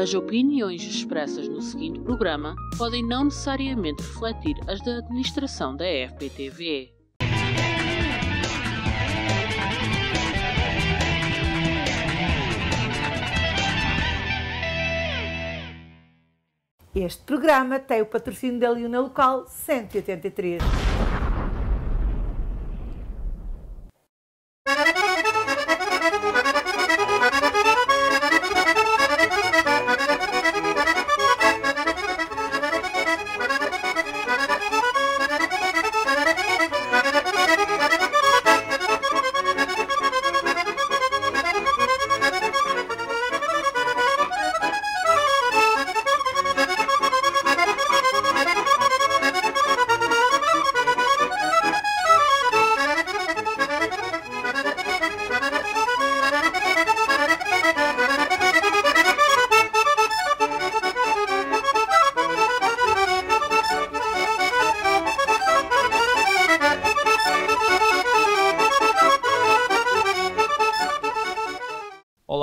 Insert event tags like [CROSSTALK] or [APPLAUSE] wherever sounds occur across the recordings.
As opiniões expressas no seguinte programa podem não necessariamente refletir as da administração da FPTV. Este programa tem o patrocínio da Liuna Local 183.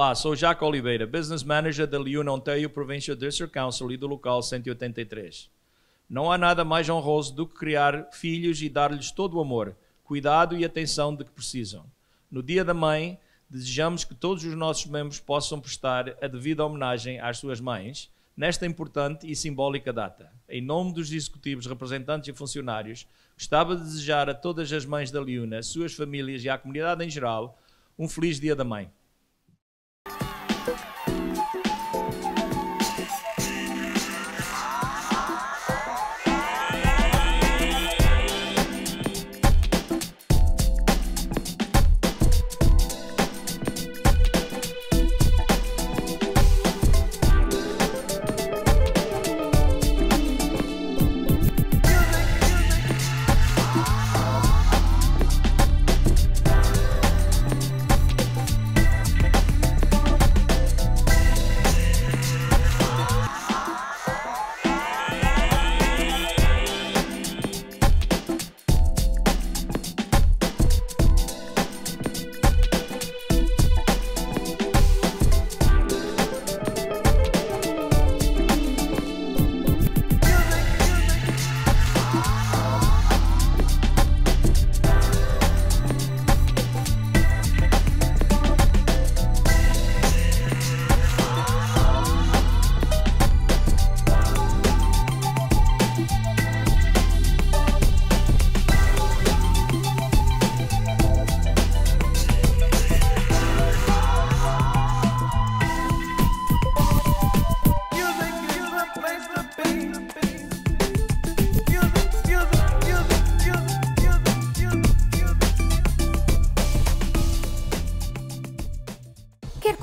Olá, sou Jaco Oliveira, Business Manager da Liuna Ontario Provincial District Council e do local 183. Não há nada mais honroso do que criar filhos e dar-lhes todo o amor, cuidado e atenção de que precisam. No Dia da Mãe, desejamos que todos os nossos membros possam prestar a devida homenagem às suas mães nesta importante e simbólica data. Em nome dos executivos, representantes e funcionários, gostava de desejar a todas as mães da Liuna, suas famílias e à comunidade em geral um feliz Dia da Mãe.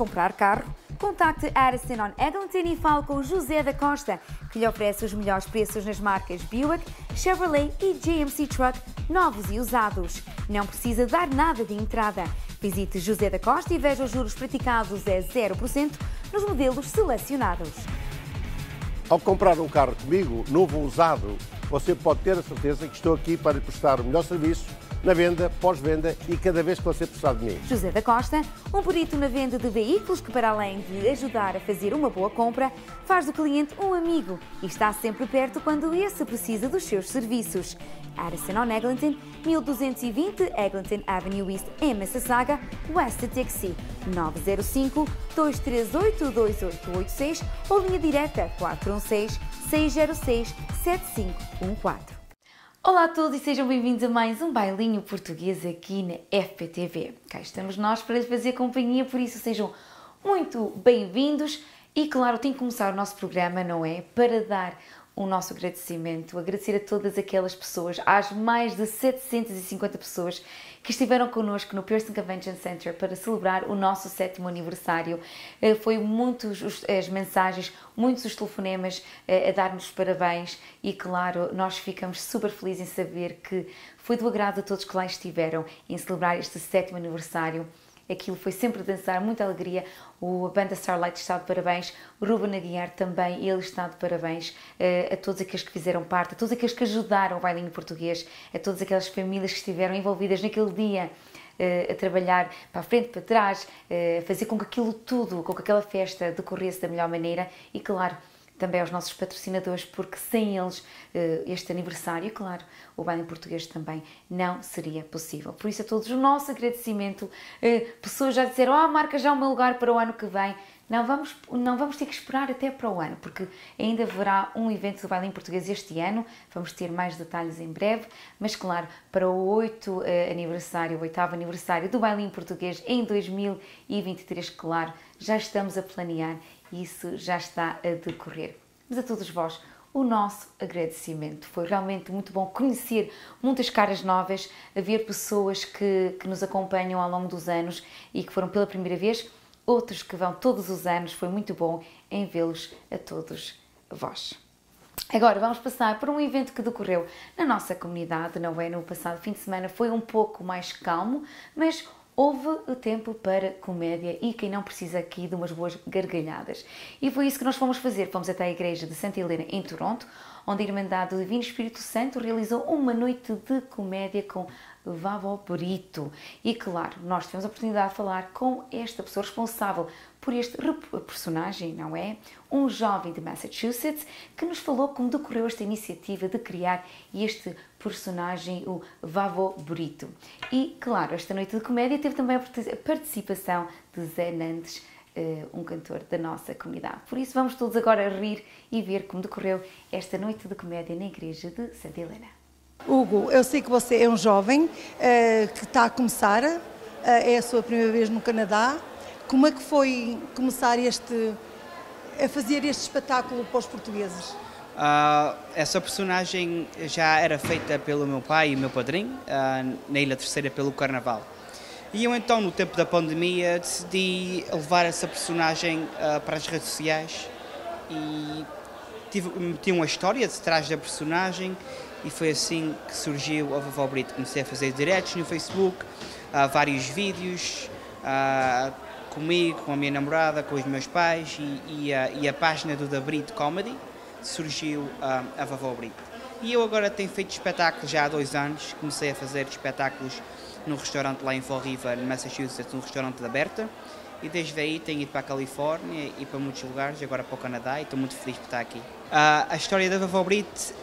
Comprar carro? Contacte Addison on Eglinton e fale com José da Costa, que lhe oferece os melhores preços nas marcas Buick, Chevrolet e GMC Truck, novos e usados. Não precisa dar nada de entrada. Visite José da Costa e veja os juros praticados a 0% nos modelos selecionados. Ao comprar um carro comigo, novo ou usado, você pode ter a certeza que estou aqui para lhe prestar o melhor serviço na venda, pós-venda e cada vez que você precisar de mim. José da Costa, um perito na venda de veículos que, para além de ajudar a fazer uma boa compra, faz do cliente um amigo e está sempre perto quando esse precisa dos seus serviços. On Eglinton, 1220 Eglinton Avenue East, em Mississauga, West Dixie, 905-238-2886 ou linha direta 416-606-7514. Olá a todos e sejam bem-vindos a mais um bailinho português aqui na FPTV. Cá estamos nós para lhes fazer companhia, por isso sejam muito bem-vindos e claro, tem que começar o nosso programa, não é? Para dar o nosso agradecimento, agradecer a todas aquelas pessoas, às mais de 750 pessoas que estiveram connosco no Pearson Convention Center para celebrar o nosso sétimo aniversário. Eh, Foi muitos os- as mensagens, muitos os telefonemas eh, a dar-nos parabéns e, claro, nós ficamos super felizes em saber que foi do agrado de todos que lá estiveram em celebrar este sétimo aniversário. Aquilo foi sempre dançar, muita alegria. O, a banda Starlight está de parabéns, o Ruben Aguiar também, ele está de parabéns. eh, a todos aqueles que fizeram parte, a todos aqueles que ajudaram o bailinho português, a todas aquelas famílias que estiveram envolvidas naquele dia uh, a trabalhar para a frente, para trás, uh, fazer com que aquilo tudo, com que aquela festa decorresse da melhor maneira e, claro, também aos nossos patrocinadores, porque sem eles este aniversário, claro, o baile em português também não seria possível. Por isso, a todos o nosso agradecimento. Pessoas já disseram, ah, marca já o meu lugar para o ano que vem. Não vamos, não vamos ter que esperar até para o ano, porque ainda haverá um evento do baile em português este ano, vamos ter mais detalhes em breve, mas claro, para o 8 eh, aniversário, o oitavo aniversário do baile em português em 2023, claro, já estamos a planear isso já está a decorrer. Mas a todos vós, o nosso agradecimento. Foi realmente muito bom conhecer muitas caras novas, a ver pessoas que, que nos acompanham ao longo dos anos e que foram pela primeira vez outros que vão todos os anos. Foi muito bom em vê-los a todos vós. Agora vamos passar por um evento que decorreu na nossa comunidade, não é? No passado fim de semana foi um pouco mais calmo, mas houve o tempo para comédia e quem não precisa aqui de umas boas gargalhadas. E foi isso que nós fomos fazer. Fomos até a igreja de Santa Helena em Toronto, onde a Irmandade do Divino Espírito Santo realizou uma noite de comédia com Vavo Brito. E claro, nós tivemos a oportunidade de falar com esta pessoa responsável por este personagem, não é? Um jovem de Massachusetts que nos falou como decorreu esta iniciativa de criar este personagem, o Vavo Brito. E claro, esta noite de comédia teve também a participação de Zé Nantes, eh, um cantor da nossa comunidade. Por isso, vamos todos agora rir e ver como decorreu esta noite de comédia na igreja de Santa Helena. Hugo, eu sei que você é um jovem uh, que está a começar, uh, é a sua primeira vez no Canadá. Como é que foi começar este, a fazer este espetáculo para os portugueses? Uh, essa personagem já era feita pelo meu pai e meu padrinho, na Ilha Terceira, pelo Carnaval. E eu então, no tempo da pandemia, decidi levar essa personagem para as redes sociais e tive, meti uma história de trás da personagem e foi assim que surgiu a Vovó Brito. Comecei a fazer diretos no Facebook, uh, vários vídeos uh, comigo, com a minha namorada, com os meus pais e, e, uh, e a página do Da Brito Comedy surgiu a Vovó Brito. E eu agora tenho feito espetáculos já há dois anos, comecei a fazer espetáculos num restaurante lá em Fall River, Massachusetts, um restaurante da Berta. E desde aí tenho ido para a Califórnia e para muitos lugares, agora para o Canadá, e estou muito feliz por estar aqui. Uh, a história da Vovó Brito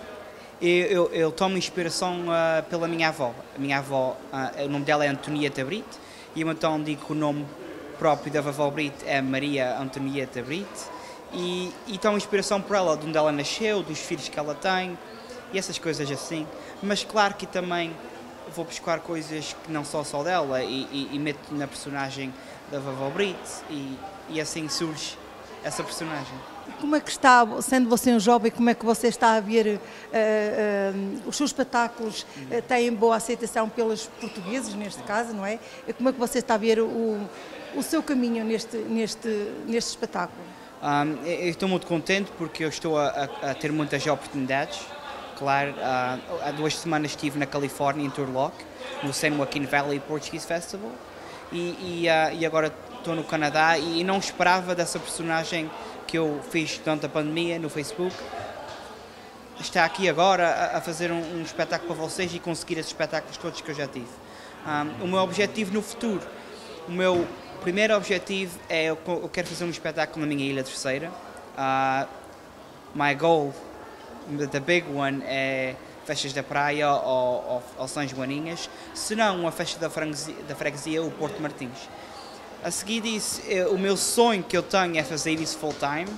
eu, eu, eu tomo inspiração uh, pela minha avó. A minha avó, uh, o nome dela é Antonieta Brito, e eu então digo que o nome próprio da vovó Brito é Maria Antonieta Brito, e, e tomo inspiração por ela, de onde ela nasceu, dos filhos que ela tem, e essas coisas assim. Mas claro que também vou buscar coisas que não são só dela, e, e, e meto na personagem da vovó Brito, e, e assim surge essa personagem. Como é que está, sendo você um jovem, como é que você está a ver uh, uh, os seus espetáculos uh, têm boa aceitação pelos portugueses, neste caso, não é? Como é que você está a ver o, o seu caminho neste, neste, neste espetáculo? Um, estou muito contente porque eu estou a, a ter muitas oportunidades. Claro, há duas semanas estive na Califórnia, em Turlock, no San Joaquin Valley Portuguese Festival, e, e, e agora estou no Canadá e não esperava dessa personagem que eu fiz durante a pandemia no Facebook está aqui agora a, a fazer um, um, espetáculo para vocês e conseguir esses espetáculos todos que eu já tive. Um, o meu objetivo no futuro, o meu primeiro objetivo é eu, eu quero fazer um espetáculo na minha ilha terceira. Uh, my goal, the big one, é festas da praia ou, ou, ou São Joaninhas, se não uma festa da freguesia, da freguesia o Porto Martins. A seguir disso, o meu sonho que eu tenho é fazer isso full time,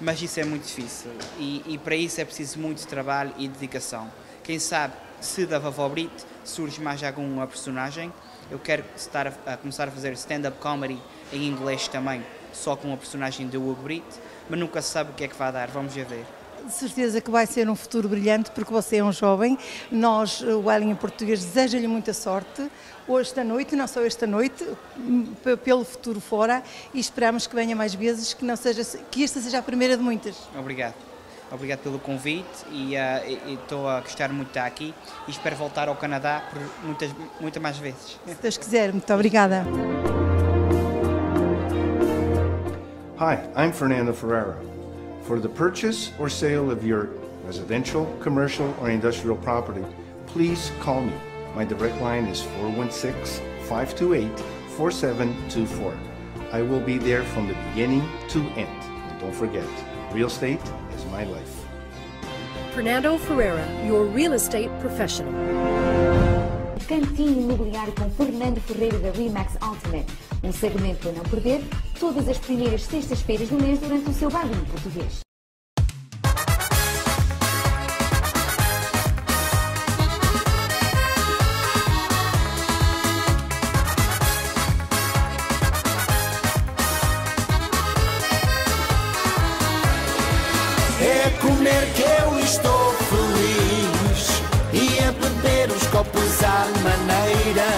mas isso é muito difícil e, e para isso é preciso muito trabalho e dedicação. Quem sabe se da Vovó Brit surge mais alguma personagem, eu quero estar a, a começar a fazer stand-up comedy em inglês também, só com a personagem do Hugo Brit, mas nunca se sabe o que é que vai dar, vamos ver de certeza que vai ser um futuro brilhante, porque você é um jovem. Nós, o Elinha Português, deseja-lhe muita sorte, hoje esta noite, não só esta noite, pelo futuro fora, e esperamos que venha mais vezes, que, não seja, que esta seja a primeira de muitas. Obrigado. Obrigado pelo convite e uh, estou a gostar muito de estar aqui e espero voltar ao Canadá por muitas, muitas mais vezes. Se Deus quiser, muito obrigada. Hi, I'm Fernando Ferreira. For the purchase or sale of your residential, commercial, or industrial property, please call me. My direct line is 416 528 4724. I will be there from the beginning to end. And don't forget, real estate my life. Fernando Ferreira, your real estate professional. Cantinho Imobiliário com Fernando Ferreira da Remax Ultimate. Um segmento para não perder, todas as primeiras sextas-feiras do mês durante o seu barulho português. À maneira.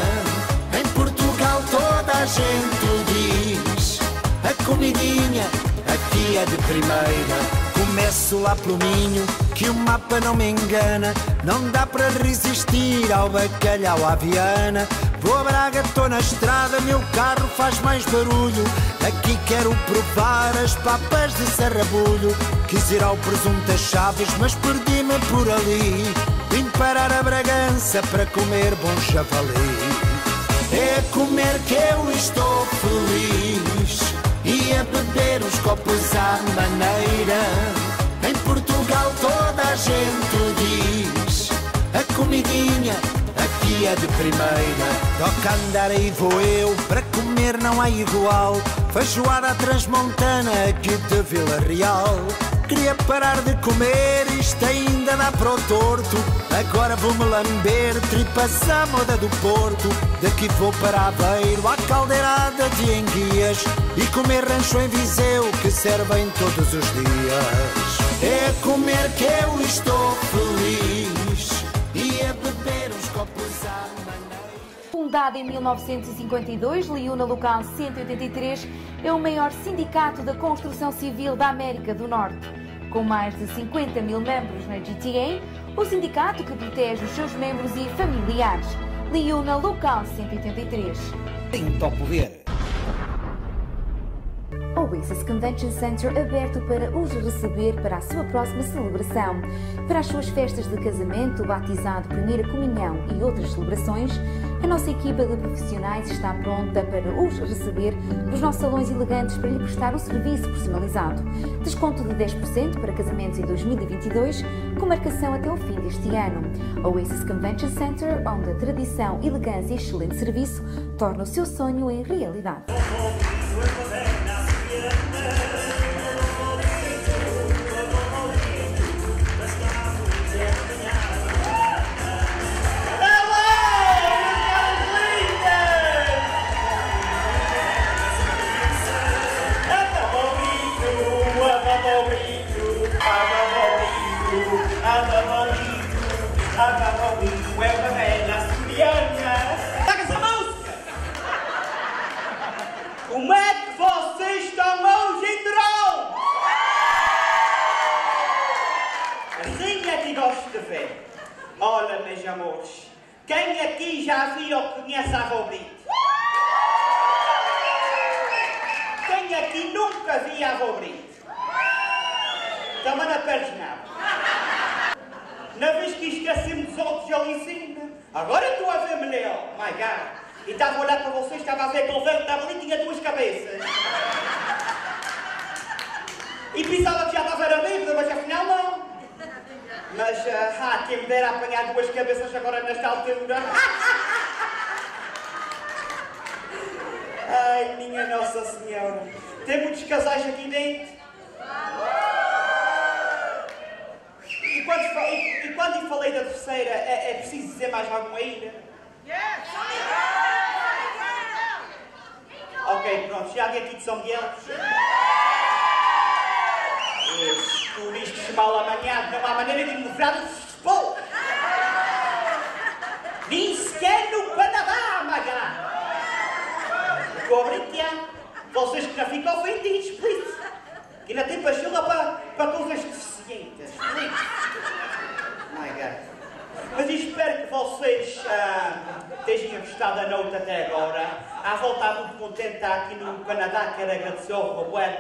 Em Portugal toda a gente diz: a comidinha aqui é de primeira. Começo lá pelo Minho, que o mapa não me engana. Não dá para resistir ao bacalhau à Viana. Vou a Braga, estou na estrada, meu carro faz mais barulho. Aqui quero provar as papas de sarrabulho. Quis ir ao presunto das chaves, mas perdi-me por ali. Vim parar a Bragança para comer bom javali. É comer que eu estou feliz e a beber os copos à maneira. Em Portugal toda a gente diz: a comidinha aqui é de primeira. Toca andar aí vou eu, para comer não há igual. Feijoada transmontana aqui de Vila Real. Queria parar de comer, isto ainda dá para o torto. Agora vou-me lamber, tripas à moda do Porto. Daqui vou para Aveiro, à caldeirada de enguias. E comer rancho em Viseu, que servem todos os dias. É comer que eu estou feliz e a beber os copos à maneira. Fundada em 1952, Liuna Local 183 é o maior sindicato da construção civil da América do Norte. Com mais de 50 mil membros na GTA, o sindicato que protege os seus membros e familiares. Liuna Local 183. Tem ao poder. Oasis Convention Center aberto para os receber para a sua próxima celebração. Para as suas festas de casamento, batizado, primeira comunhão e outras celebrações, a nossa equipa de profissionais está pronta para os receber nos nossos salões elegantes para lhe prestar um serviço personalizado. Desconto de 10% para casamentos em 2022, com marcação até o fim deste ano. Oasis Convention Center, onde a tradição, elegância e excelente serviço torna o seu sonho em realidade. Yeah.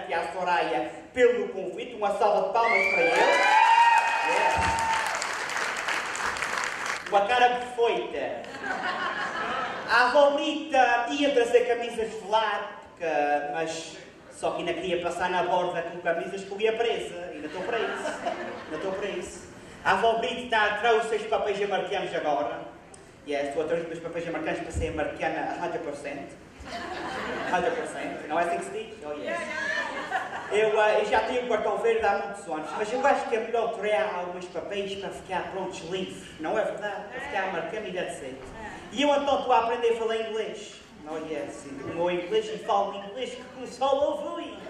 E à Soraya pelo convite. Uma salva de palmas para eles. Yeah. Uma cara perfeita. A avó Brita ia trazer camisas de porque- mas só que ainda queria passar na borda com camisas que eu ia presa. Ainda estou para isso. Ainda estou para isso. A avó Brita trouxe os papéis americanos agora. E é, estou a trazer os papéis americanos para ser americana a 100%. 100%. Não é assim que se diz? Oh, yes. Eu, ah, eu já tenho o cartão verde há muitos anos, mas eu acho que é melhor criar alguns papéis para ficar prontos livres, não é verdade? Para ficar americano e deve ser. E eu então estou a aprender a falar inglês. Oh yes, o meu inglês e falo inglês que começou a ouvir. [LAUGHS]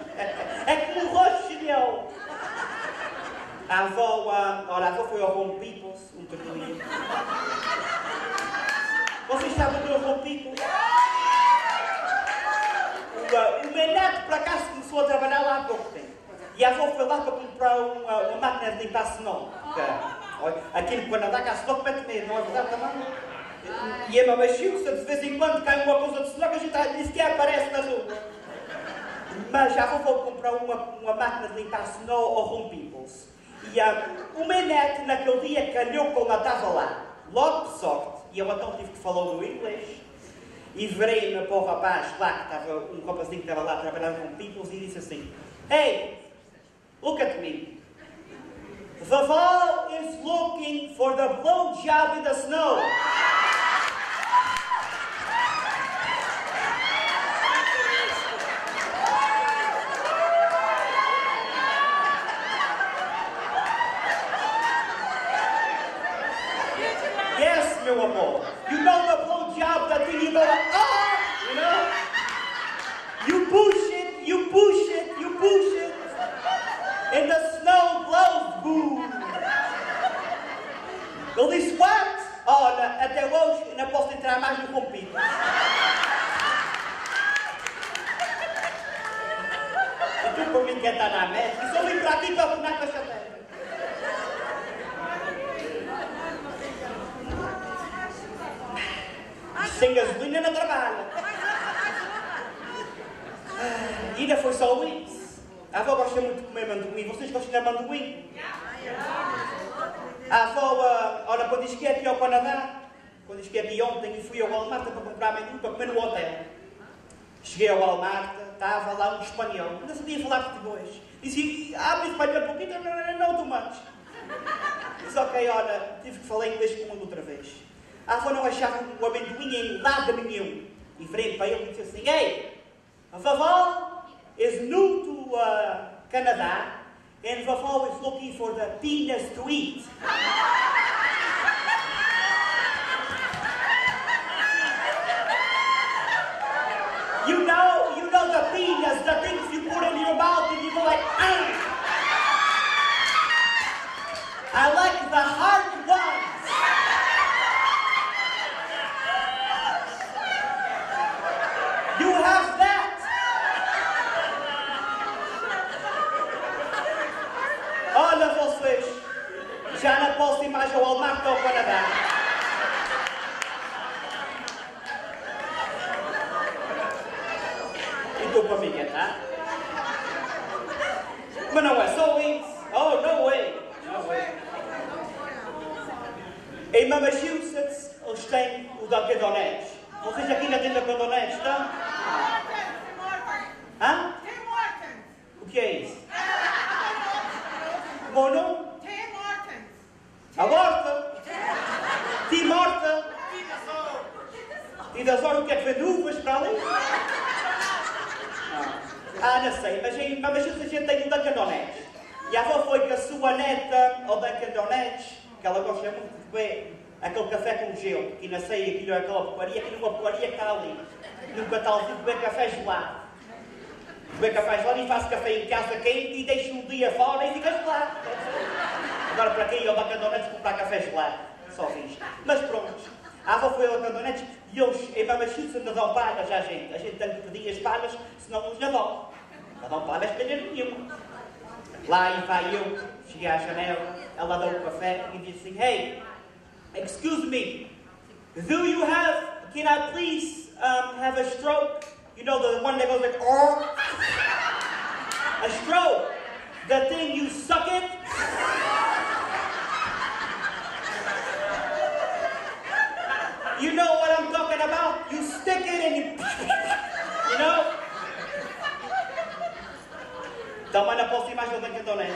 É como o Rochelle. A avó, ah, olha, a avó foi ao Home Peoples um dia. Vocês sabem do Home Peoples? O, ah, o meu neto, por acaso, começou a trabalhar lá há pouco tempo. E a avó foi lá para comprar uma, uma máquina de limpar senão. Aqui no Canadá, cá que mete medo, não é verdade também? E a mamãe Chilsa, de vez em quando, cai uma coisa de senão que a gente nem sequer aparece na rua. Mas já vou, comprar uma, uma máquina de limpar senão ao Home Peoples. E o meu neto, naquele dia, calhou quando ela estava lá. Logo de sorte. E eu então tive que falar no inglês. E virei-me para o rapaz lá, que estava, um rapazinho que estava lá trabalhando com Peoples, e disse assim: Hey, look at me. Vavá is looking for the blowjob in the snow. Yes, meu amor. You know the blowjob that you go like, ah, you know? You push it, you push it, you push it. And the snow blows, boom. Ele disse, what? Olha, até hoje não posso entrar mais no compido. E tu por mim quer estar na mesa? E vim para aqui para afinar com a chateira. Sem gasolina não trabalha. Ah, E ainda foi só isso. A avó gosta muito de comer manduim. Vocês gostam de manduim? A avó, ah, olha, quando diz que é aqui ao Canadá, quando diz que é aqui ontem, e fui ao Walmart para comprar amendoim para comer no hotel. Cheguei ao Walmart, estava lá um espanhol, não sabia falar português. Disse, abre espanhol um pouquinho, não, não, não, não, too much. Disse, ok, olha, tive que falar inglês com ele outra vez. Avó não achava o amendoim em lado nenhum. E virei para ele e disse assim, Ei, vovó is new to uh, Canada and vovó is looking for the penis to eat. You know, you know the penis, the things you put in your mouth and you go like, ah! I like the hard ones. Já não posso ir mais ao Walmart ou ao Canadá. E estou com a minha, tá? Mas não é só isso. Oh, no way. No way. Em Massachusetts, eles têm o Dunkin' Donuts. Vocês aqui ainda têm Dunkin' Donuts, estão? Hã? O que é isso? Como não? A morta? Tim morta? E das horas o que é que vende uvas para ali? Não sei, mas Massachusetts a gente tem o Dunkin'. E a avó foi com a sua neta ao Dunkin' que ela gosta muito de beber aquele café com gelo, que ainda sei aquilo é aquela porcaria, aquilo é uma porcaria que está ali. Nunca está ali beber café gelado. Beber café gelado e faço café em casa quente e deixo um dia fora e fica gelado. Agora para quem ir ao Dunkin' comprar café gelado? Só fiz. Mas pronto. A avó foi ao Dunkin' e eles, em Massachusetts, não dão pagas à gente. A gente tem que pedir as pagas, senão nos não dão. Não para nenhum nenhuma. Lá e vai eu, cheguei à janela, ela deu o café e disse assim, Hey, excuse me, do you have, can I please um, have a stroke? You know, the one that goes like, oh, a stroke. The thing you suck it. You know what I'm talking about? You understanding. [LAUGHS] You know? Também não posso ir mais longe que Donete.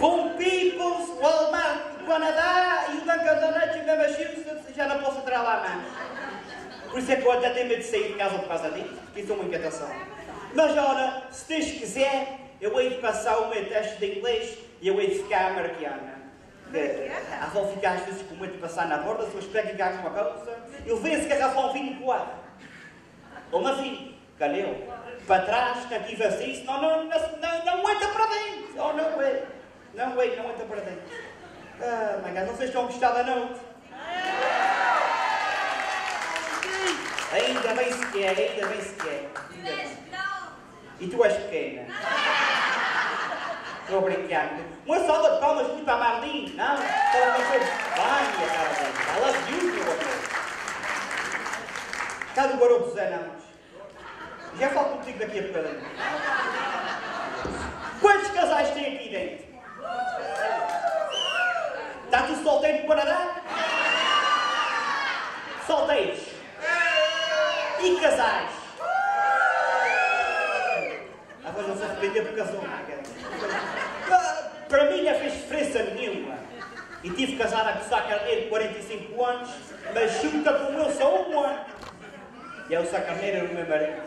Com Peoples, Walmart, o Canadá e o Dunkin' Donuts em Massachusetts, já não posso entrar lá mais. Por isso é que eu até tenho medo de sair de casa por causa disso, porque isso é uma inquietação. Mas ora, se Deus quiser, eu hei de passar o meu teste de inglês e eu hei de ficar americana. A avó fica às vezes com medo de passar na borda, se eu espero que alguma coisa, eu vejo que a avó vinho coado. Ou uma vinho, calheu, para trás, tive assim, não, não, não, não, não entra para dentro. Oh, não é, não é, não entra para dentro. Ah, God, vocês estão gostados da noite? Ainda bem se quer, ainda bem se quer. E tu és pequena. Estou a brincar. Uma salva de palmas muito para a Marlene, não? Ela vai ser bem a cara dela. Ela viu meu amor. Cá do garoto Zé Namos. Já falo contigo daqui a bocadinho. Quantos casais tem aqui dentro? Está tudo solteiro para dar? Solteiros. E casais. Agora não se arrepender por casou. Para mim não fez diferença nenhuma. E tive casada com o Sá Carneiro de 45 anos, mas com o meu só um ano. E é o Sá Carneiro era o meu marido.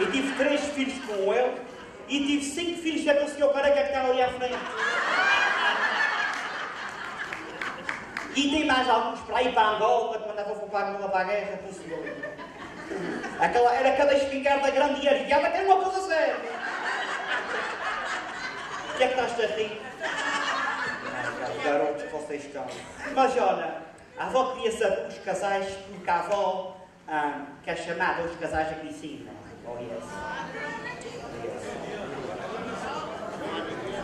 E tive três filhos com ele, e tive cinco filhos daquele senhor careca que está ali à frente. E tem mais alguns para ir para Angola, quando andava para Angola para a guerra, com o senhor. Aquela, era cada espingarda grande e aviada, que era uma coisa séria. O que é que estás a rir? Garotos que vocês estão. Mas olha, a avó queria saber os casais, porque a avó ah, quer chamar os casais aqui em cima. Oh yes.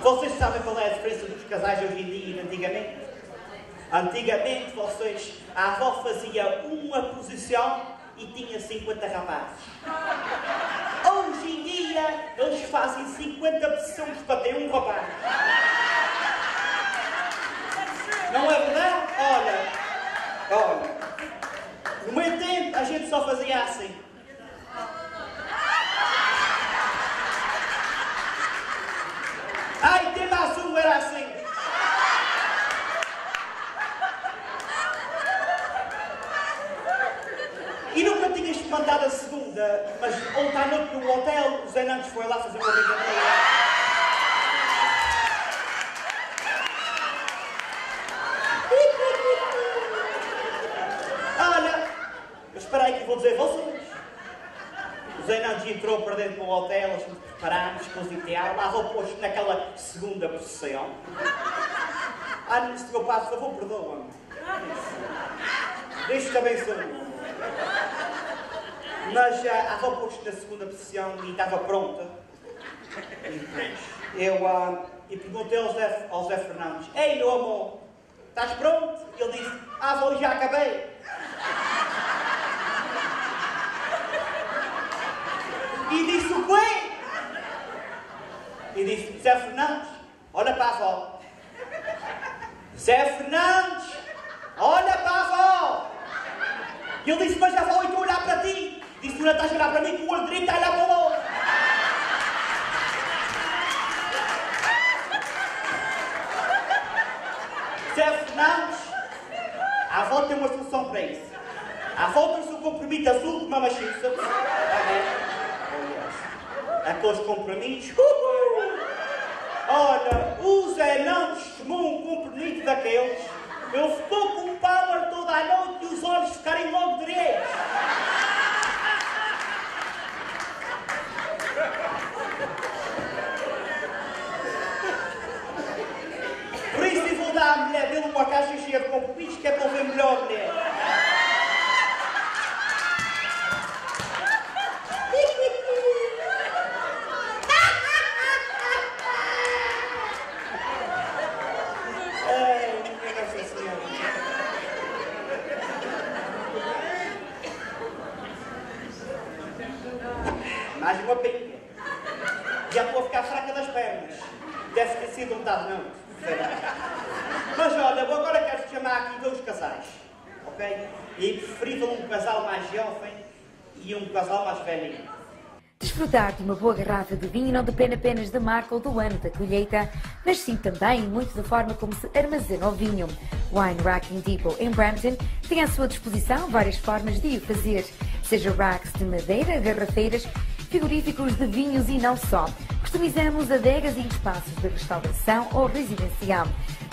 Vocês sabem qual é a diferença dos casais hoje em dia e antigamente? Antigamente, vocês, a avó fazia uma posição e tinha 50 rapazes. Hoje em dia, eles fazem 50 pessoas para ter um rapaz. Não é verdade? Olha, olha. No tempo, a gente só fazia assim. Ai, tem mais um, era assim. E nunca tinhas mandado a segunda, mas ontem à noite no hotel, o Zé Nantes foi lá fazer uma brincadeira. Olha, mas espera aí que eu vou dizer a vocês. O Zé Nantes entrou para dentro do hotel, a gente preparámos, cozinhar, lá vou posto naquela segunda posição. Ah, não, se meu pai, por favor, perdoa-me. Deixa-te abençoar. Mas ah, a avó pôs na segunda posição e estava pronta. E eu ah, e perguntei ao Zé, ao Zé Fernandes: Ei, meu amor, estás pronto? E ele disse: Ah, avó, já acabei. E disse: O quê? E disse: Zé Fernandes, olha para a avó. Zé Fernandes, olha para a avó. E ele disse: Mas a avó, eu estou a olhar para ti. Disse: Tu não estás a olhar para mim com o olho direito está a olhar para o outro. Zé Fernandes, a avó tem uma solução para isso. A avó trouxe um comprimido azul de uma machiça. Está? Aqueles comprimidos. Uhul. Olha, o Zé não tomou um comprimido daqueles. Ele ficou com power toda a noite e os olhos ficarem logo direitos. Por isso eu vou dar à mulher dele uma caixa cheia de comprimidos que é para ver melhor a mulher. Ai, minha Nossa Senhora. Mais uma pinga. Já estou a ficar fraca das pernas. Sido um dado, não. Mas olha, agora quero chamar aqui dois casais. ok? E preferível um casal mais jovem e um casal mais velhinho. Desfrutar de uma boa garrafa de vinho não depende apenas da marca ou do ano da colheita, mas sim também muito da forma como se armazena o vinho. Wine Racking Depot em Brampton tem à sua disposição várias formas de o fazer, seja racks de madeira, garrafeiras, frigoríficos de vinhos e não só. Customizamos adegas e espaços de restauração ou residencial.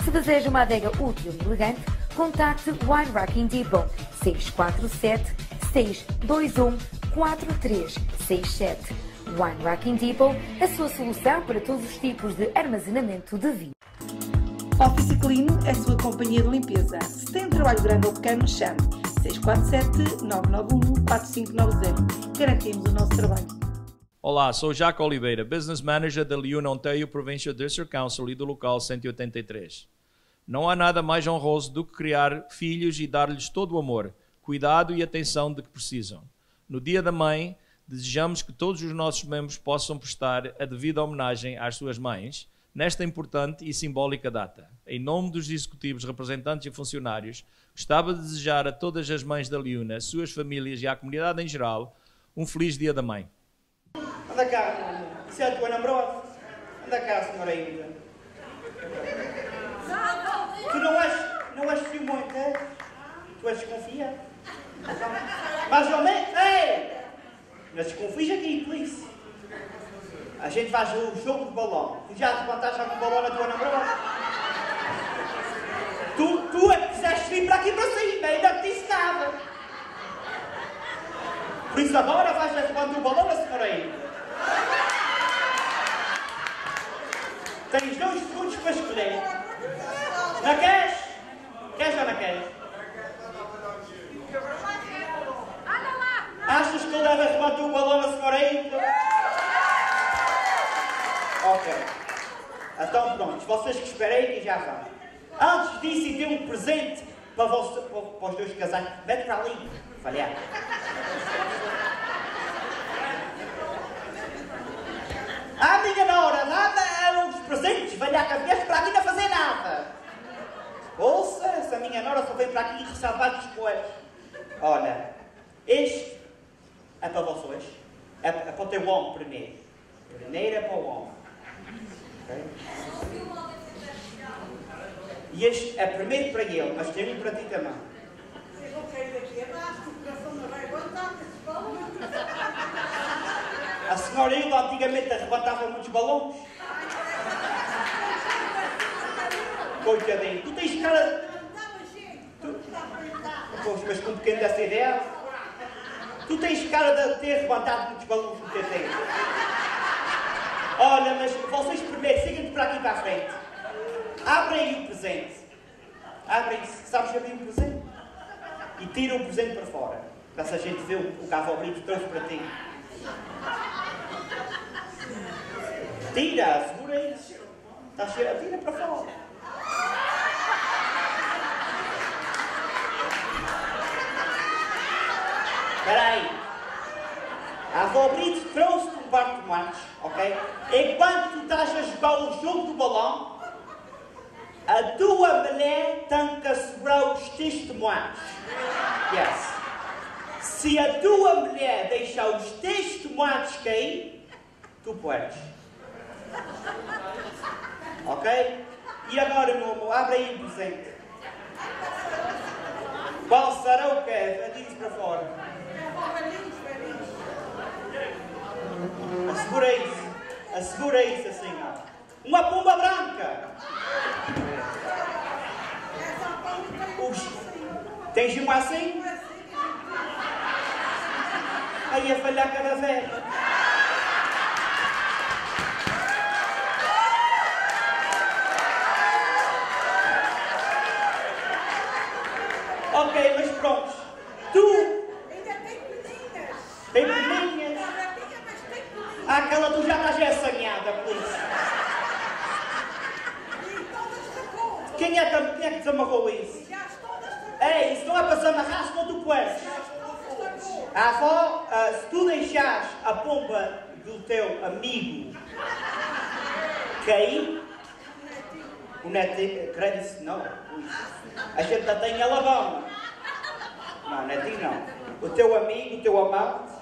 Se deseja uma adega útil e elegante, contacte Wine Racking Depot 647 621 4367. Wine Racking Depot, a sua solução para todos os tipos de armazenamento de vinho. Office Clean, a sua companhia de limpeza. Se tem trabalho grande ou pequeno, chame 647-991-4590. Garantimos o nosso trabalho. Olá, sou Jaco Oliveira, Business Manager da Lyon Ontario Provincial District Council e do local 183. Não há nada mais honroso do que criar filhos e dar-lhes todo o amor, cuidado e atenção de que precisam. No Dia da Mãe, desejamos que todos os nossos membros possam prestar a devida homenagem às suas mães nesta importante e simbólica data. Em nome dos executivos, representantes e funcionários, gostava de desejar a todas as mães da Liuna, suas famílias e à comunidade em geral um feliz Dia da Mãe. Anda cá, isso é a tua namorada. Anda cá, senhora Índia. Tu não és, não és ciumenta? é? Tu és desconfiado? Mais ou menos? Ei! Não desconfies aqui, please. A gente faz o jogo de balão. Tu já levantaste algum balão na tua namorada? Tu, tu é que quiseste vir para aqui para cima, ainda te disse nada. Por isso agora vais levantar o balão na senhora Índia. Tens dois segundos para escolher. Não queres? Queres ou não queres? Achas que eu devo arrebatar o balão na senhora ainda? Ok. Então pronto, vocês que esperem que já vão. Antes disso, e dei um presente para, você, para, para os dois casais. Mete para ali. Falhar. Ah, minha nora, nada os presentes, velhaca, vieste para aqui não fazer nada. Ouça, essa minha nora só veio para aqui ressalvar os coelhos. Olha, este é para vocês. É, é para o teu homem primeiro. Primeiro é para o homem. Ok? E este é primeiro para ele, mas tem um para ti também. A senhora Hilda antigamente arrebatava muitos balões. Coitadinho, tu tens cara. Tu... Mas com um pequeno dessa ideia. Tu tens cara de ter arrebatado muitos balões no tempo. Olha, mas vocês primeiro, sigam-te para aqui para a frente. Abrem aí o presente. Abrem, sabes abrir um presente? E tira o presente para fora. Para se a gente vê o o Brito trouxe para ti. Tira, segura isso. Está cheio, tira para fora. Espera aí. A avó Brito trouxe-te um par de tomates, ok? Enquanto tu estás a jogar o jogo do balão, a tua mulher tem que assegurar os teus tomates. Yes. Se a tua mulher deixar os teus tomates cair, tu podes. Ok? E agora, meu amor, abre aí o presente. Qual será o que? Diz para fora. Assegura isso. Assegura isso assim. Uma pomba branca. Os... Tens uma assim? Aí a falhar cada vez. Ok, mas pronto. Tu. Tem peninhas. Ah, aquela tu já estás assanhada, por isso. Quem é, que, quem é que desamarrou isso? É, isso não é para desamarrar, senão tu podes. A avó, ah, se tu deixares a pomba do teu amigo cair, o neto, crédito não, a gente ainda tem bom. Não, não é ti não. O teu amigo, o teu amante,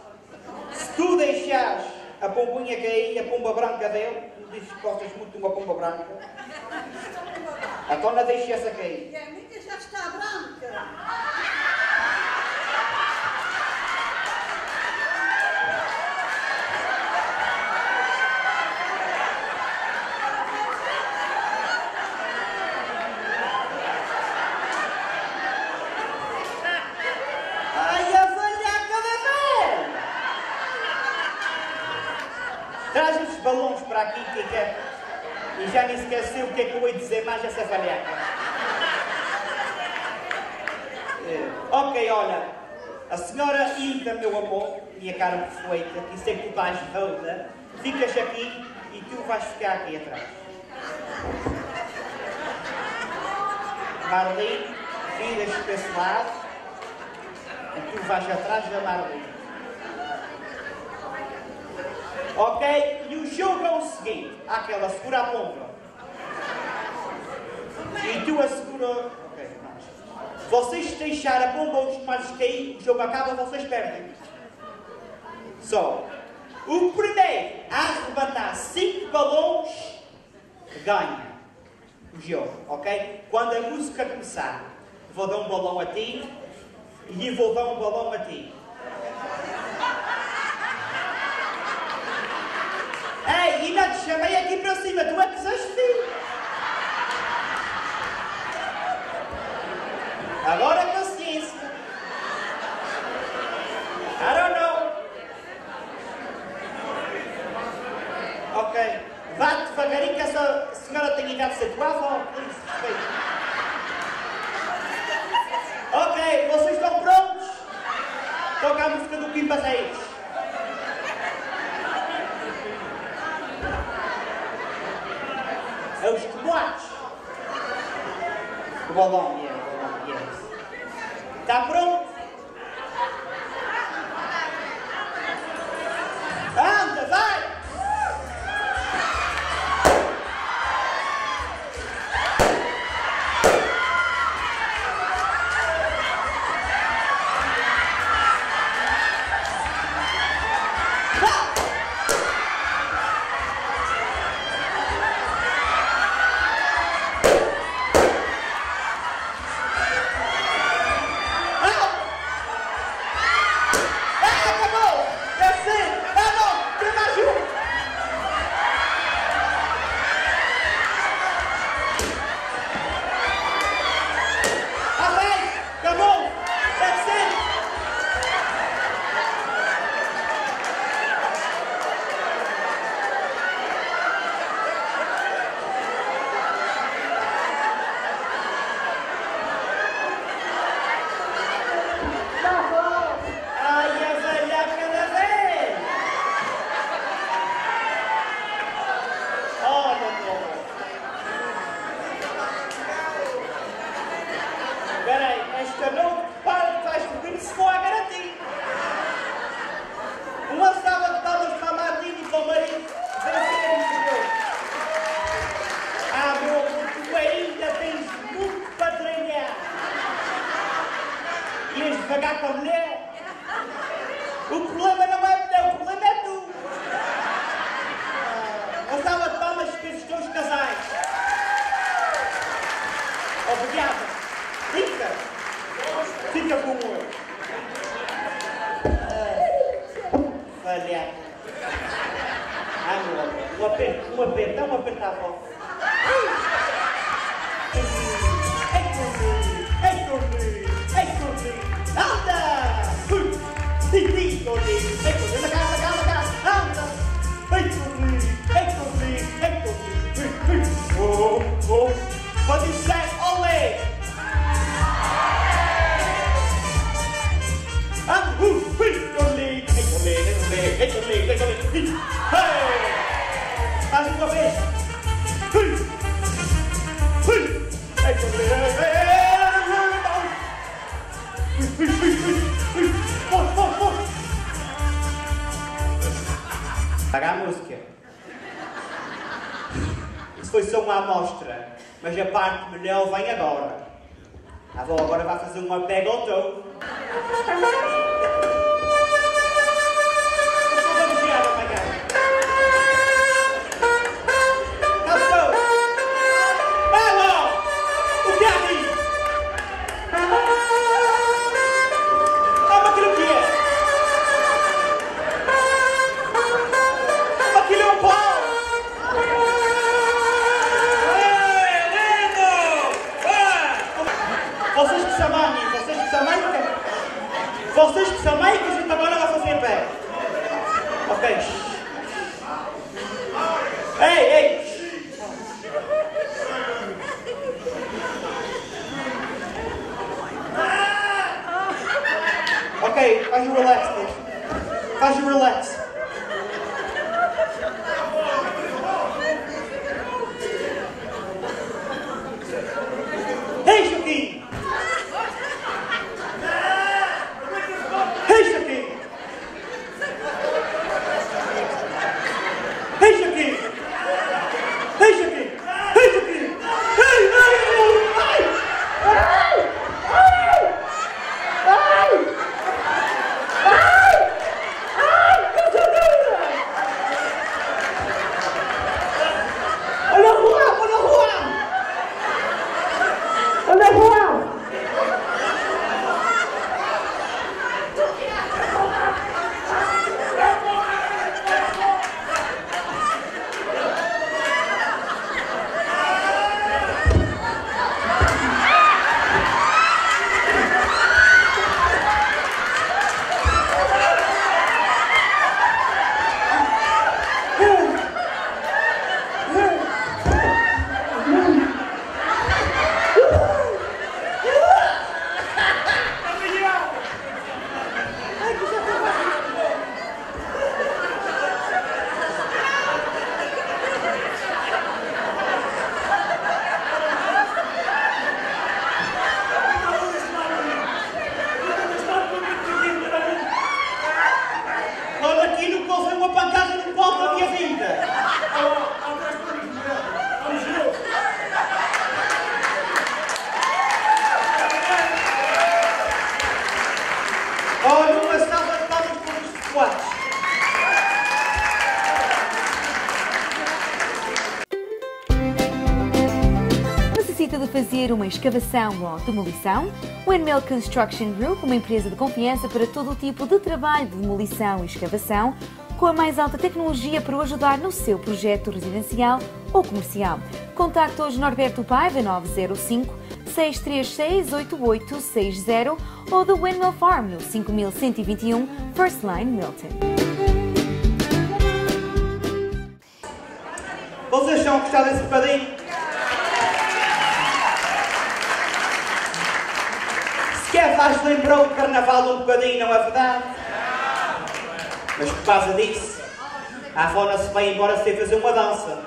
se tu deixares a pombinha cair, a pomba branca dele, tu dizes que gostas muito de uma pomba branca, então não deixe essa cair. E a minha já está branca. Ai, a velhaca da velha! Traz os balões para aqui que quer. E já nem esqueceu o que é que eu ia dizer mais essa velhaca. É, ok, olha. A senhora Ida, meu amor, minha cara perfeita, que sei que tu vais roda, ficas aqui e tu vais ficar aqui atrás. Marlene, viras para esse lado e tu vais atrás da Marlene. Ok? E o jogo é o seguinte: aquela segura a pomba. E tu a segura. Ok, não. Vocês se deixar a bomba ou os tomates cair, o jogo acaba, vocês perdem. Só. O primeiro a arrebatar 5 balões ganha o jogo, ok? Quando a música começar, vou dar um balão a ti e vou dar um balão a ti. Ei, ainda te chamei aqui para cima, tu é que quiseste vir. Agora paciência. I don't know. Ok. Vá devagarinho que essa senhora tem idade de ser tua avó. Respeito. Ok, vocês estão prontos? Toca a música do Kim Barreiros. É os tomates. O balão, yes. Uma escavação ou demolição? Windmill Construction Group, uma empresa de confiança para todo o tipo de trabalho de demolição e escavação, com a mais alta tecnologia para o ajudar no seu projeto residencial ou comercial. Contacte hoje Norberto Paiva 905 636 8860 ou da Windmill Farm no 5121 First Line Milton. Vocês estão a gostar desse bocadinho? Faz lembrar o carnaval um bocadinho, não é verdade? Mas por causa disso, a avó não se vai embora sem fazer uma dança.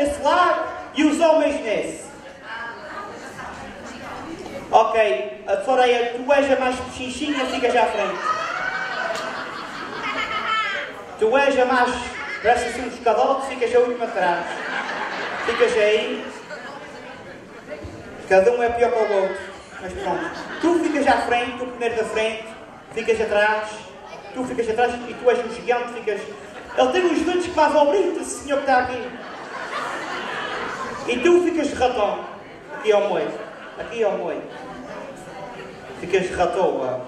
Esse lado e os homens nesse. Ok, a Soreia, tu és a mais pechinchinha, ficas à frente. Tu és a mais, parece assim um escadote, ficas a última atrás. Ficas aí. Cada um é pior que o outro. Mas pronto. Tu ficas à frente, o primeiro da frente, ficas atrás, tu ficas atrás e tu és um gigante, ficas. Ele tem uns dentes que fazem ao brinco, esse senhor que está aqui. E tu ficas de ratão. Aqui ao meio. Aqui ao meio. Ficas de ratoa.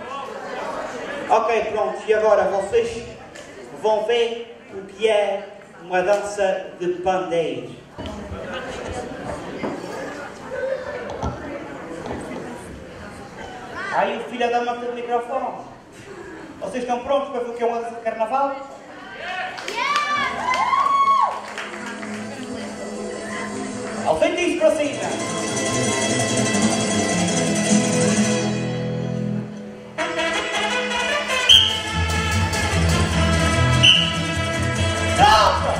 Ok, pronto. E agora vocês vão ver o que é uma dança de pandeiro. Aí o filho da mãe do microfone. Vocês estão prontos para ver o que é de carnaval? Aumente isso para cima. Salta!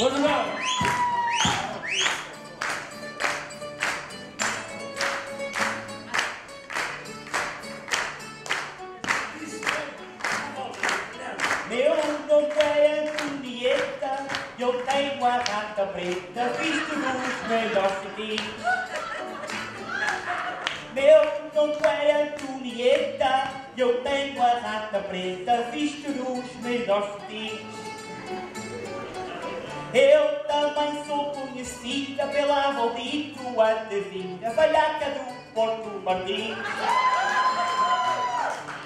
Vamos lá. Meu nome é Antonieta, eu tenho a rata preta, visto nos melhores cetim. Meu nome é Antonieta, eu tenho a rata preta, visto nos melhores cetim. Conhecida pela maldito adivinha, velhaca do Porto Martim.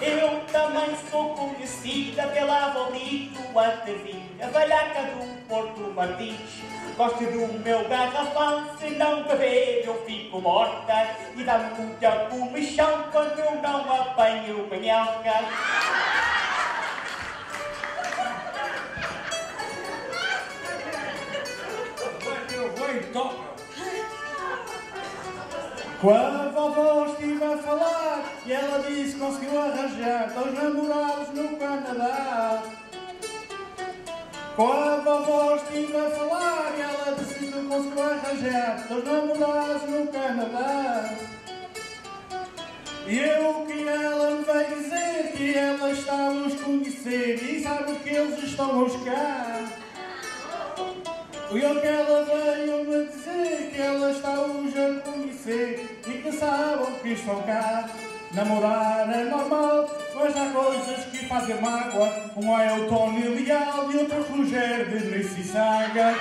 Eu também sou conhecida pela maldito adivinha, velhaca do Porto Martins. Gosto do meu garrafão, se não beber eu fico morta. E dá-me muita comichão quando eu não apanho minhoca. Com a vovó estive a falar e ela disse que conseguiu arranjar dois namorados no Canadá. Com a vovó estive a falar e ela disse que conseguiu arranjar dois namorados no Canadá. E eu que ela me veio dizer que ela está a os conhecer e sabe que eles estão a buscar. E o que ela veio me dizer que ela está hoje a conhecer e que sabem que estão cá. Namorar é normal, mas há coisas que fazem mágoa. Um é o Tony Leal e outro é o Rogério de. Ainda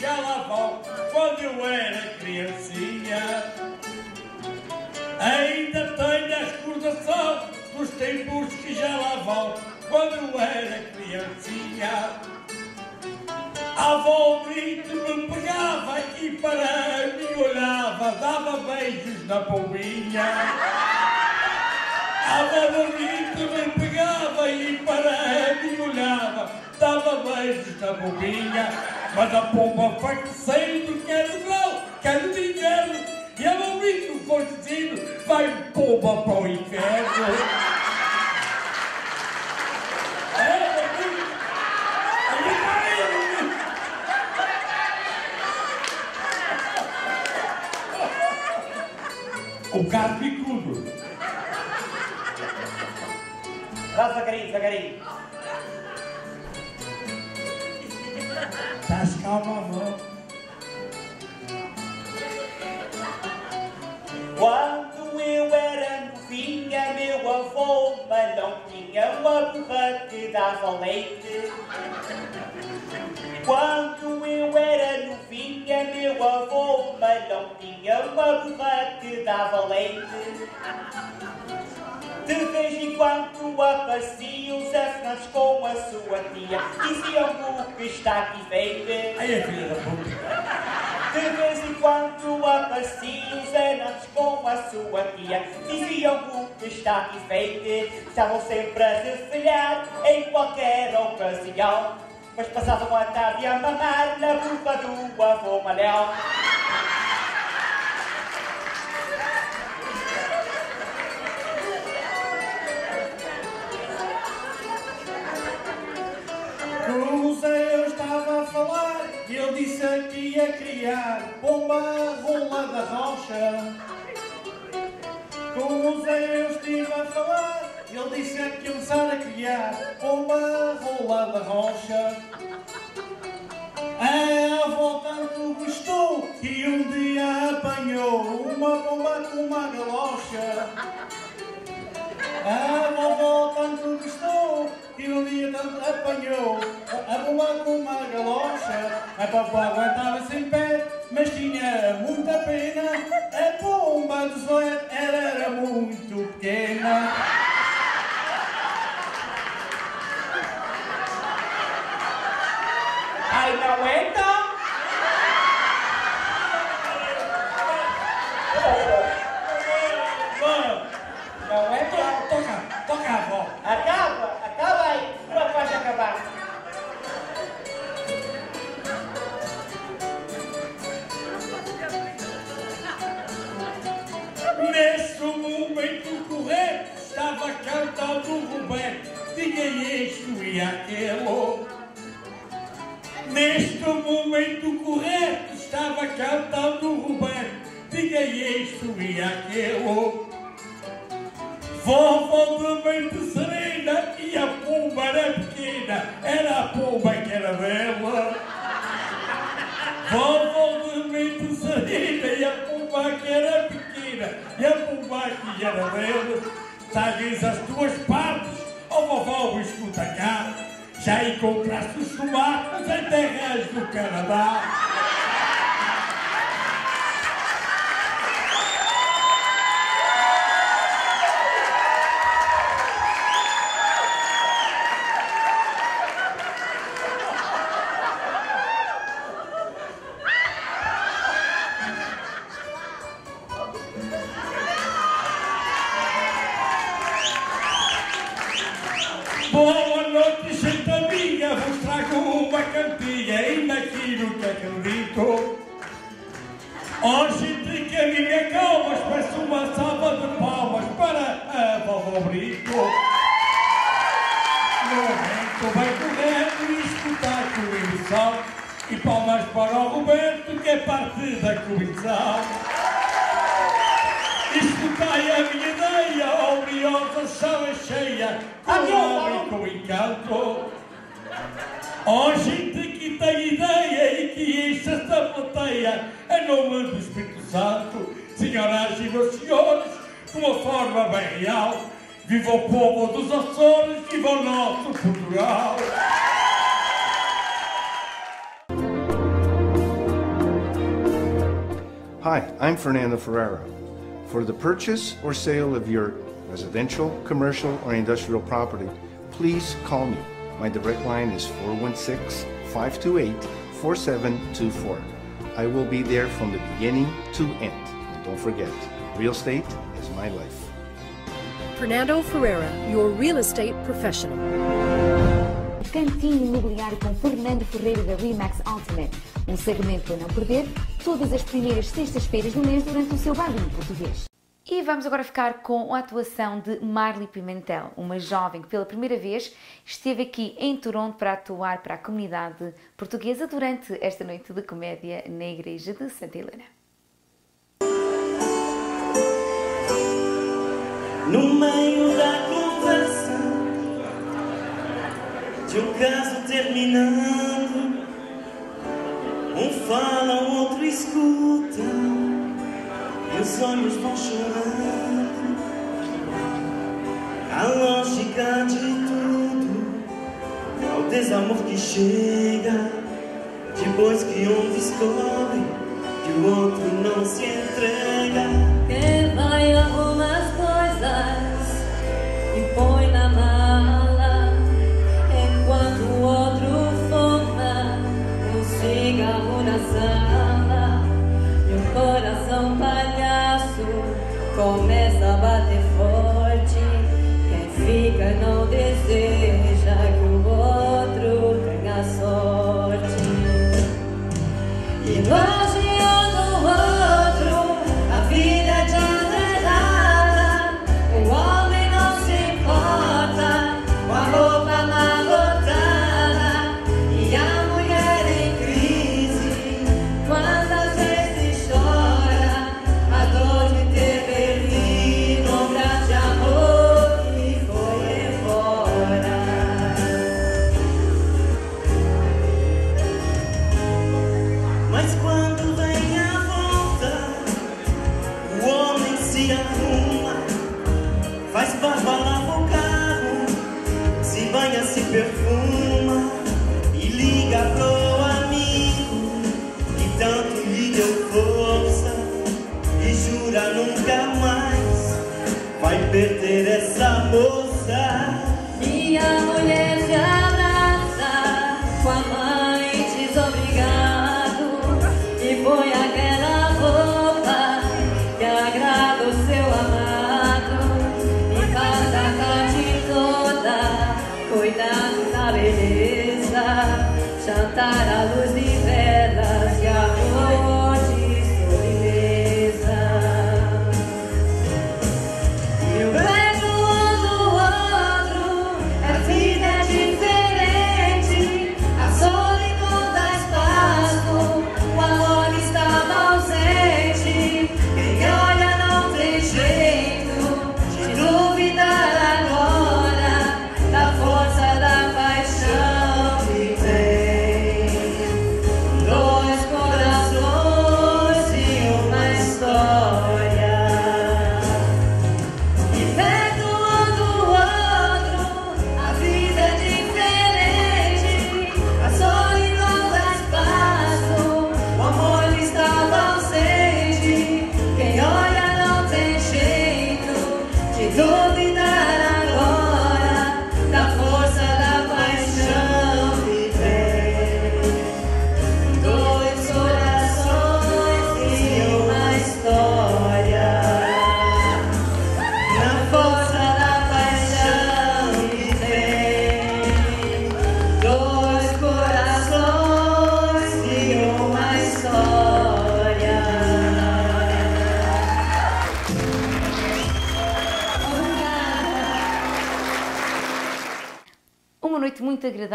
lá vão, quando eu era criancinha. Ainda tenho a recordação dos tempos que já lá vão, quando eu era criancinha. A avó grito me pegava e para mim olhava, dava beijos na pombinha. A avó grito me pegava e para mim olhava, dava beijos na pombinha. Mas a pomba foi crescendo, quer não, quer dinheiro. E a mamito foi dizendo, vai pomba para o inferno. É, mamito. Aí vai, mamito. O gato bicudo. Vá devagarinho, devagarinho. [LAUGHS] Quando eu era novinha, meu avô malhão tinha uma burra que dava leite. Quando eu era novinha, meu avô malhão tinha uma burra que dava leite. De vez em quando apareciam os Fernandes com a sua tia. Diziam o que está aqui feito Aí é filha da puta. De vez em quando apareciam os Fernandes com a sua tia. Diziam o que está aqui feito Estavam sempre a refilhar em qualquer ocasião. Mas passavam a tarde a mamar na boca do avô Malhão ia criar bomba rola da rocha. Com o Zé eu estive a falar ele disse que ia começar a criar bomba rola da rocha. A avó tanto gostou que um dia apanhou uma bomba com uma galocha. A vovó tanto gostou que um dia tanto apanhou a bomba com uma galocha. A papá aguentava-se em pé mas tinha muita pena. A pomba do Zé era, era muito pequena. Isto e aquilo. Neste momento correto estava cantando o Roberto. Diga isto e aquilo. Vovó de mente serena e a pomba era pequena. Era a pomba que era dela. Vovó de mente serena e a pomba que era pequena. E a pomba que era dela. Tragues as tuas partes, vovó, escuta cá. Já encontraste os tomates em terras do Canadá. Ferreira. For the purchase or sale of your residential, commercial, or industrial property, please call me. My direct line is 416 528 4724. I will be there from the beginning to end. And don't forget, real estate is my life. Fernando Ferreira, your real estate professional. Cantinho Imobiliário com Fernando Ferreira da Remax Ultimate. Um segmento para não perder, todas as primeiras sextas-feiras do mês durante o seu barulho português. E vamos agora ficar com a atuação de Marli Pimentel, uma jovem que pela primeira vez esteve aqui em Toronto para atuar para a comunidade portuguesa durante esta noite de comédia na Igreja de Santa Helena. No meio da conversa de um caso terminando, um fala, o outro escuta, e os olhos vão chorando. A lógica de tudo, ao desamor que chega, depois que um descobre que o outro não se entrega. Começa a bater forte. Quem fica não deseja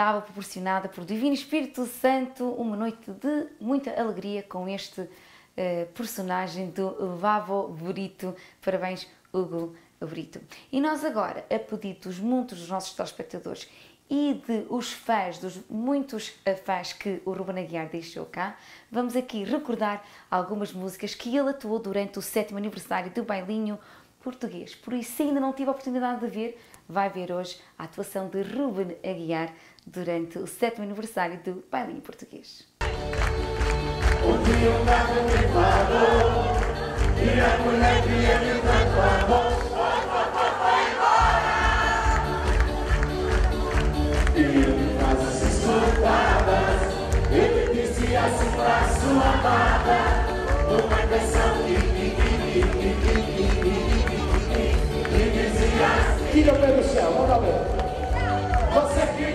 estava proporcionada por Divino Espírito Santo uma noite de muita alegria com este uh, personagem do Vavo Brito. Parabéns, Hugo Brito. E nós agora, a pedido dos muitos dos nossos telespectadores e de os fãs, dos muitos eh, fãs que o Ruben Aguiar deixou cá, vamos aqui recordar algumas músicas que ele atuou durante o sétimo aniversário do Bailinho Português. Por isso, se ainda não tive a oportunidade de ver, vai ver hoje a atuação de Ruben Aguiar durante o sétimo aniversário do Bailinho Português. Tira o pé do céu, manda ver. Você que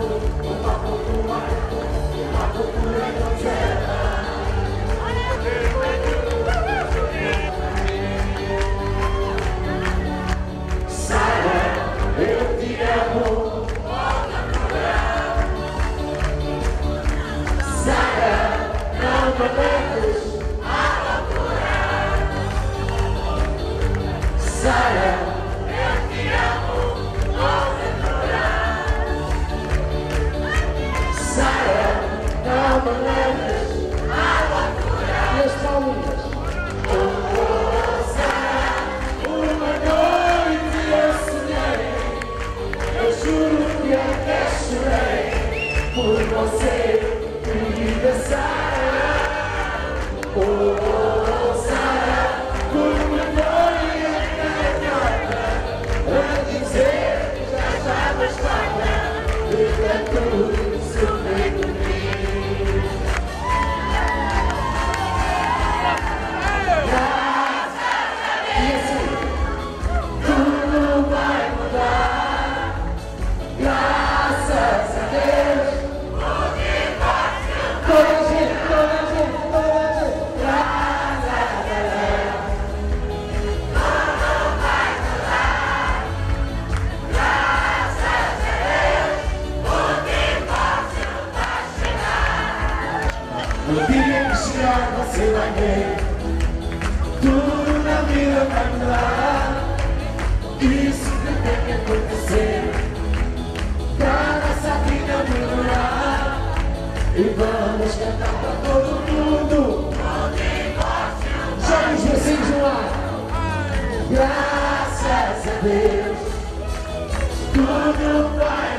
papo, um papo com Graças a Deus, como meu Pai.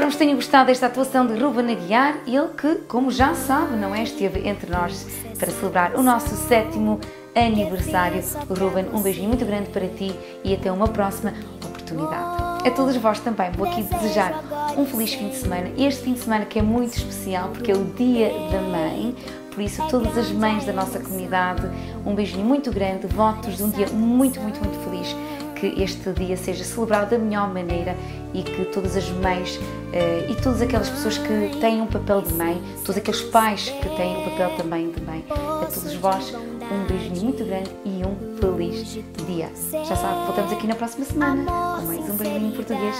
Esperamos que tenham gostado desta atuação de Ruben Aguiar, ele que, como já sabe, não é, esteve entre nós para celebrar o nosso sétimo aniversário. Ruben, um beijinho muito grande para ti e até uma próxima oportunidade. A todos vós também vou aqui desejar um feliz fim de semana. Este fim de semana que é muito especial porque é o Dia da Mãe. Por isso, todas as mães da nossa comunidade, um beijinho muito grande, votos de um dia muito, muito, muito feliz. Que este dia seja celebrado da melhor maneira e que todas as mães uh, e todas aquelas pessoas que têm um papel de mãe, todos aqueles pais que têm um papel também de mãe, a todos vós, um beijinho muito grande e um feliz dia. Já sabe, voltamos aqui na próxima semana com mais um beijo em português.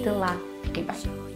Até lá, fiquem bem.